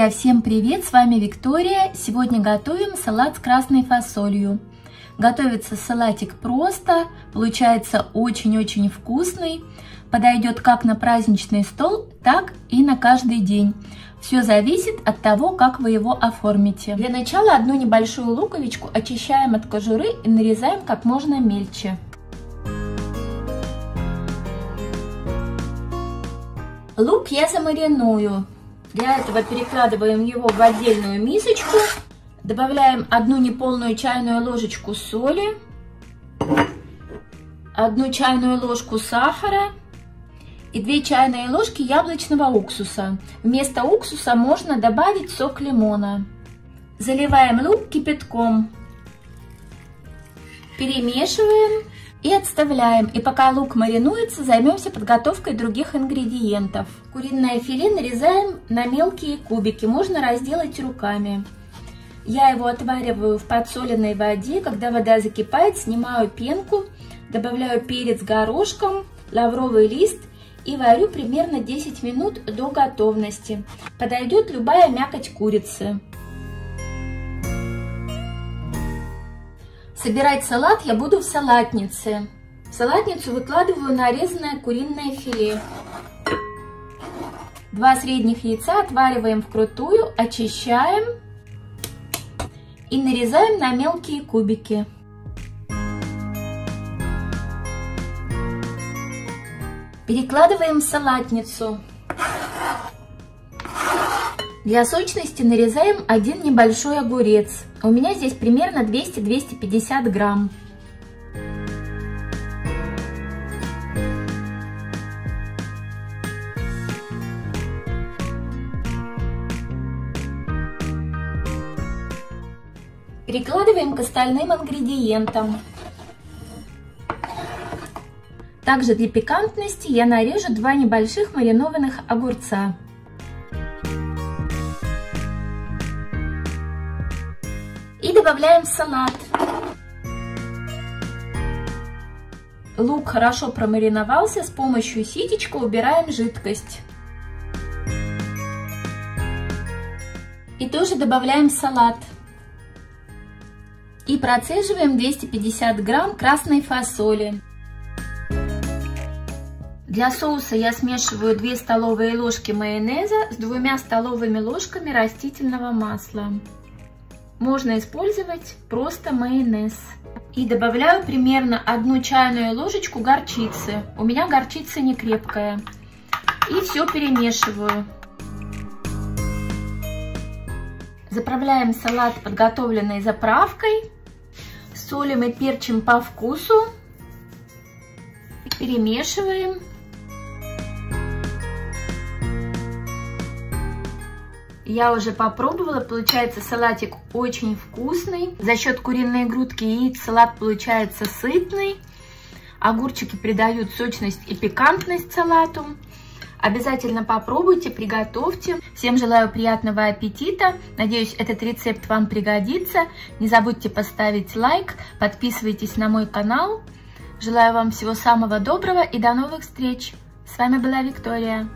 Друзья, всем привет! С вами Виктория. Сегодня готовим салат с красной фасолью. Готовится салатик просто, получается очень-очень вкусный. Подойдет как на праздничный стол, так и на каждый день. Все зависит от того, как вы его оформите. Для начала одну небольшую луковичку очищаем от кожуры и нарезаем как можно мельче. Лук я замариную. Для этого перекладываем его в отдельную мисочку. Добавляем одну неполную чайную ложечку соли, одну чайную ложку сахара и 2 чайные ложки яблочного уксуса. Вместо уксуса можно добавить сок лимона. Заливаем лук кипятком. Перемешиваем и отставляем. И пока лук маринуется, займемся подготовкой других ингредиентов. Куриное филе нарезаем на мелкие кубики, можно разделать руками. Я его отвариваю в подсоленной воде. Когда вода закипает, снимаю пенку, добавляю перец горошком, лавровый лист и варю примерно 10 минут до готовности. Подойдет любая мякоть курицы. Собирать салат я буду в салатнице. В салатницу выкладываю нарезанное куриное филе. Два средних яйца отвариваем вкрутую, очищаем и нарезаем на мелкие кубики. Перекладываем в салатницу. Для сочности нарезаем один небольшой огурец. У меня здесь примерно 200-250 грамм. Перекладываем к остальным ингредиентам. Также для пикантности я нарежу два небольших маринованных огурца. И добавляем салат. Лук хорошо промариновался, с помощью ситечка убираем жидкость. И тоже добавляем салат. И процеживаем 250 грамм красной фасоли. Для соуса я смешиваю 2 столовые ложки майонеза с двумя столовыми ложками растительного масла. Можно использовать просто майонез. И добавляю примерно одну чайную ложечку горчицы. У меня горчица не крепкая. И все перемешиваю. Заправляем салат подготовленной заправкой. Солим и перчим по вкусу. Перемешиваем. Я уже попробовала, получается салатик очень вкусный. За счет куриной грудки и яиц салат получается сытный. Огурчики придают сочность и пикантность салату. Обязательно попробуйте, приготовьте. Всем желаю приятного аппетита. Надеюсь, этот рецепт вам пригодится. Не забудьте поставить лайк, подписывайтесь на мой канал. Желаю вам всего самого доброго и до новых встреч. С вами была Виктория.